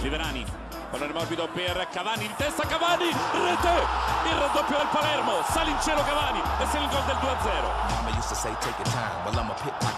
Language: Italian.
Liverani, pallone morbido per Cavani, di testa Cavani, rete, il raddoppio del Palermo, sale in cielo Cavani e segna il gol del 2-0. Mama used to say, take your time. Well, I'm a pickpocket when